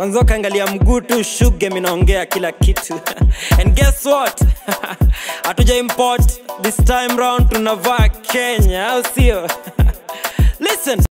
kwanza ukaangalia mguu tu shuge minaongea kila kitu. And guess what? Hatuja import this time round tunavaa kenya au sio? Listen.